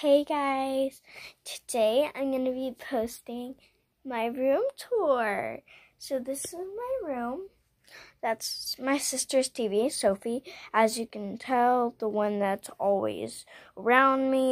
Hey guys, today I'm going to be posting my room tour. So this is my room. That's my sister's TV, Sophie. As you can tell, the one that's always around me.